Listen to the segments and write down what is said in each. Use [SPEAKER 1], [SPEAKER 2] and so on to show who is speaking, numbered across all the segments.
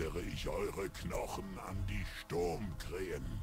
[SPEAKER 1] verfüttere ich eure Knochen an die Sturmkrähen.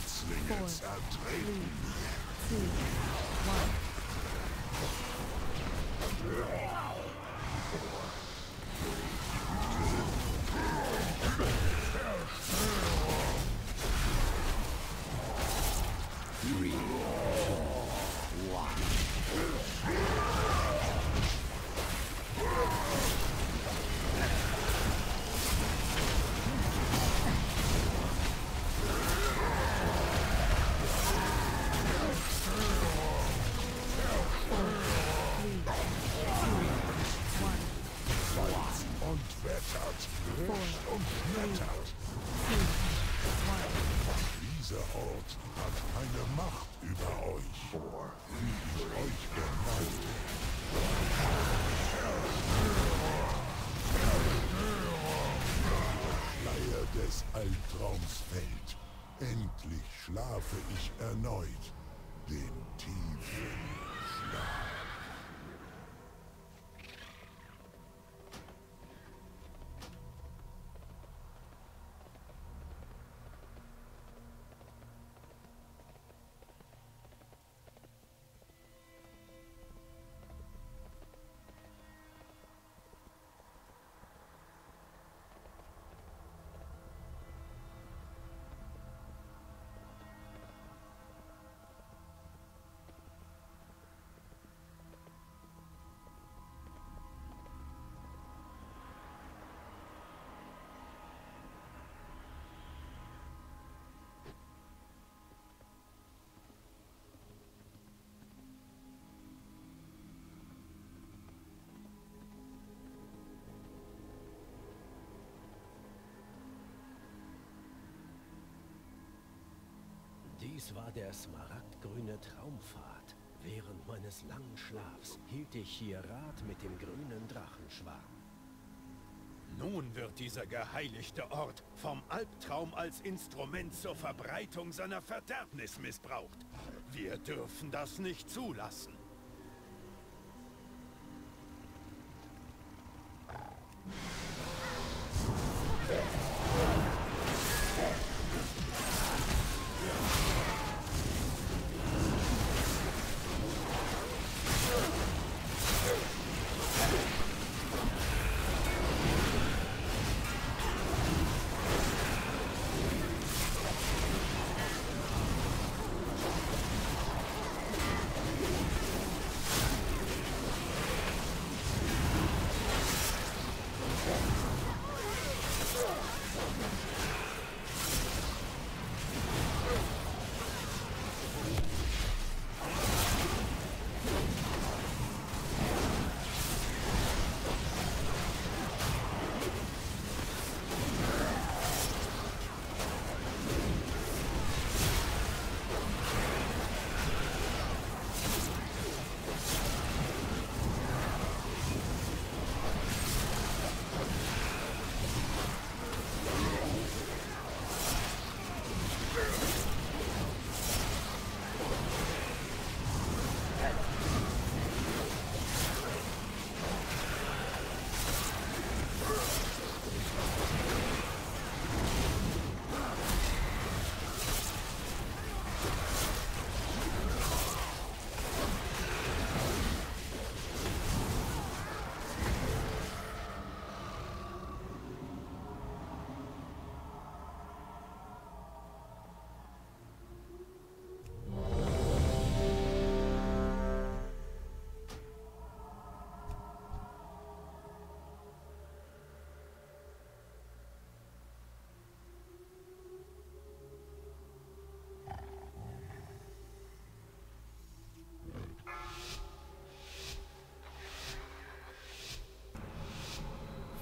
[SPEAKER 1] wie Setzlinge
[SPEAKER 2] Four,
[SPEAKER 1] zertreten.
[SPEAKER 2] three, two, one.
[SPEAKER 1] Wettert, hüpft und schmettert. Dieser Ort hat keine Macht über euch. Wie ich euch beneide. des Albtraums fällt. Endlich schlafe ich erneut den tiefen Schlaf.
[SPEAKER 3] Dies war der smaragdgrüne Traumpfad. Während meines langen Schlafs hielt ich hier Rat mit dem grünen Drachenschwarm.
[SPEAKER 4] Nun wird dieser geheiligte Ort vom Albtraum als Instrument zur Verbreitung seiner Verderbnis missbraucht. Wir dürfen das nicht zulassen.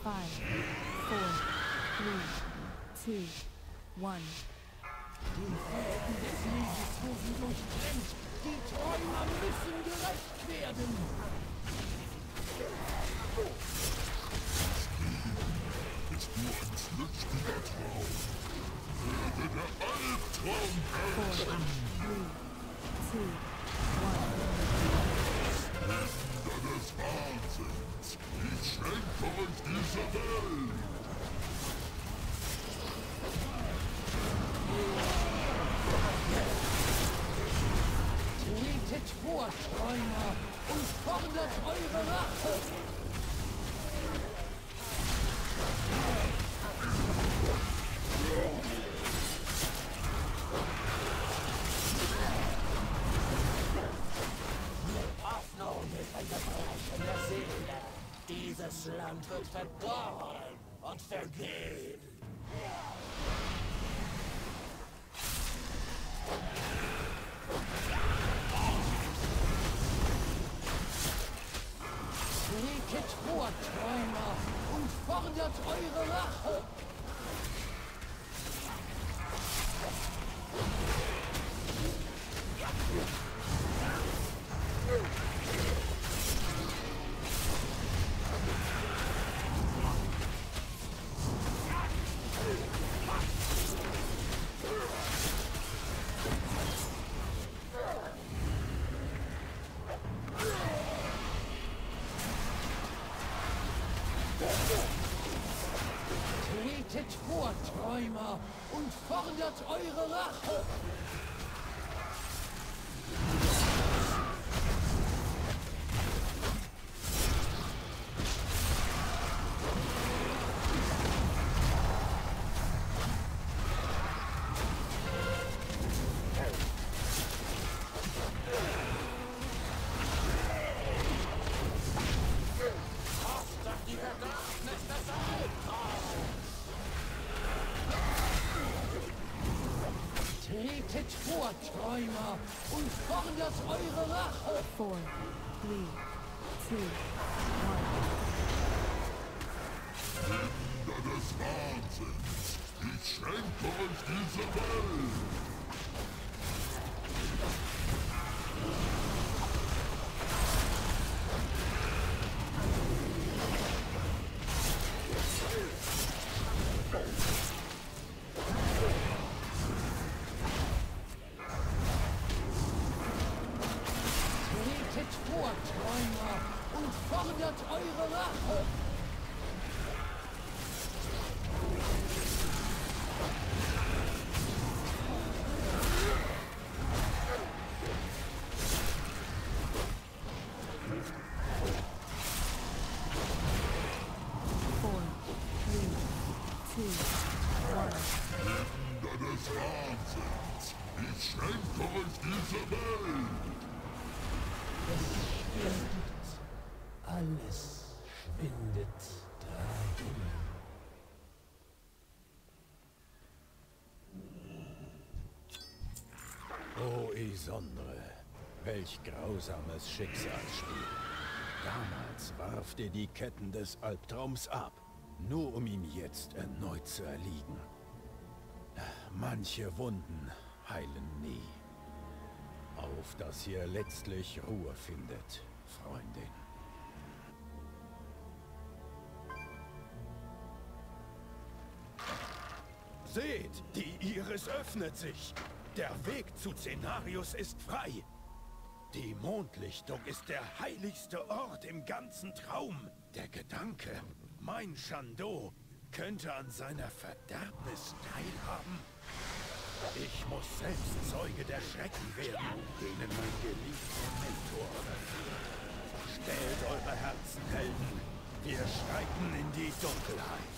[SPEAKER 2] Five, four, three, two, one.
[SPEAKER 5] Den Fäden des Liebes wurden durchtrennt. Die Träumer müssen gerecht werden.
[SPEAKER 1] Ist nur ein flüchtiger Traum. Möge der Albtraum
[SPEAKER 2] Four,
[SPEAKER 1] herrschen.
[SPEAKER 2] three, two, one.
[SPEAKER 1] Kinder des Wahnsinns. Ich schenke euch diese Welt.
[SPEAKER 5] Tretet vor, Träumer, und fordert eure Rache. Fordert eure Rache. Tretet Tretet vor, Träumer, und fordert eure Rache!
[SPEAKER 2] Four, three, two, one.
[SPEAKER 1] Kinder des Wahnsinns, ich schenke euch diese Welt!
[SPEAKER 3] Welch grausames Schicksalsspiel. Damals warf dir die Ketten des Albtraums ab, nur um ihm jetzt erneut zu erliegen. Manche Wunden heilen nie. Auf dass ihr letztlich Ruhe findet, Freundin.
[SPEAKER 4] Seht, die Iris öffnet sich. Der Weg zu Cenarius ist frei. Die Mondlichtung ist der heiligste Ort im ganzen Traum. Der Gedanke, mein Chandot könnte an seiner Verderbnis teilhaben. Ich muss selbst Zeuge der Schrecken werden, denen mein geliebter Mentor verführt. Stellt eure Herzen, Helden. Wir schreiten in die Dunkelheit.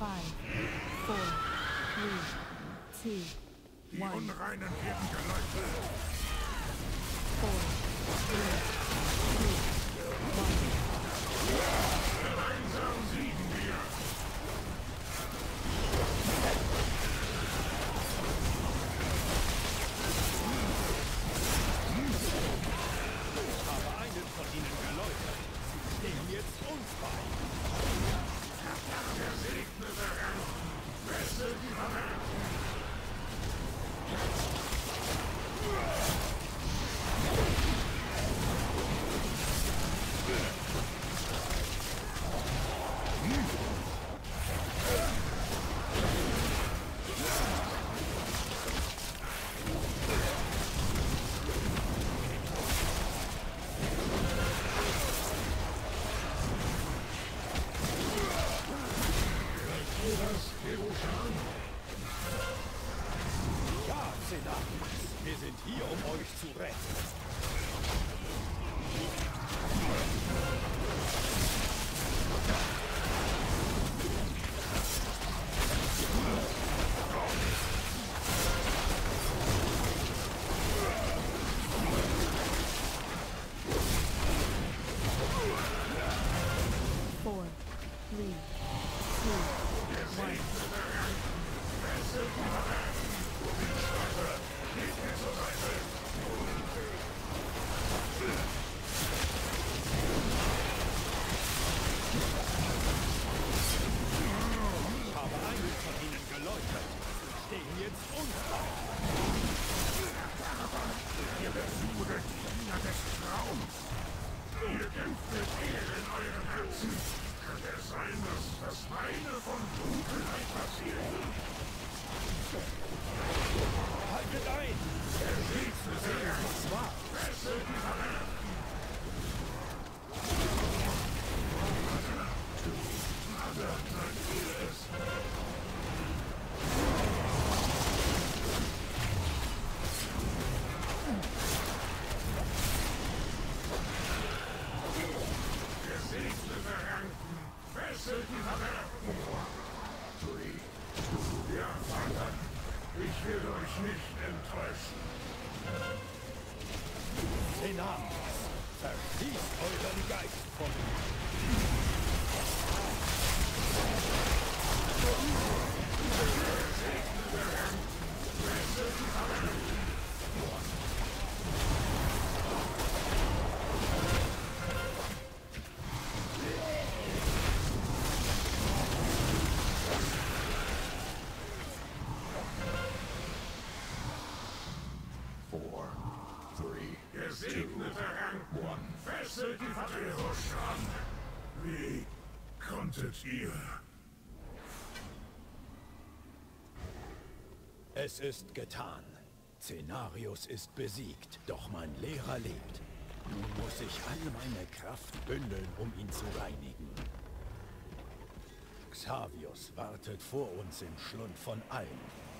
[SPEAKER 2] Five, four, three, two,
[SPEAKER 1] Die
[SPEAKER 2] one.
[SPEAKER 1] Unreinen werden geläutert!
[SPEAKER 2] Four, three, two, one.
[SPEAKER 4] Ich
[SPEAKER 1] will euch nicht enttäuschen.
[SPEAKER 4] Zenarius, verschließt euren Geist von mir.
[SPEAKER 1] Fesselt die Verderberscham. Wie konntet ihr?
[SPEAKER 4] Es ist getan. Zenarius ist besiegt, doch mein Lehrer lebt. Nun muss ich all meine Kraft bündeln, um ihn zu reinigen. Xavius wartet vor uns im Schlund von Alm,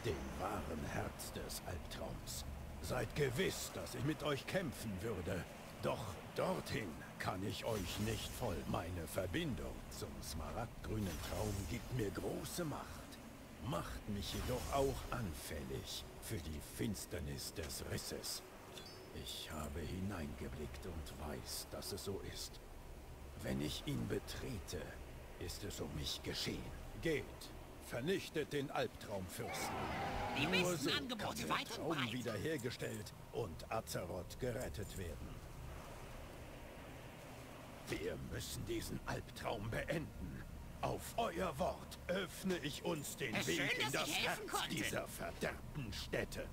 [SPEAKER 4] dem wahren Herz des Albtraums. Seid gewiss, dass ich mit euch kämpfen würde. Doch dorthin kann ich euch nicht voll. Meine Verbindung zum smaragdgrünen Traum gibt mir große Macht macht mich jedoch auch anfällig für die Finsternis des Risses. Ich habe hineingeblickt und weiß, dass es so ist. Wenn ich ihn betrete, ist es um mich geschehen. Geht, vernichtet den Albtraumfürsten.
[SPEAKER 6] Die
[SPEAKER 4] Nur so kann der Traum wiederhergestellt und Azeroth gerettet werden. Wir müssen diesen Albtraum beenden. Auf euer Wort öffne ich uns den
[SPEAKER 6] Es
[SPEAKER 4] Weg
[SPEAKER 6] schön,
[SPEAKER 4] in das Herz
[SPEAKER 6] konnte.
[SPEAKER 4] dieser verderbten Städte.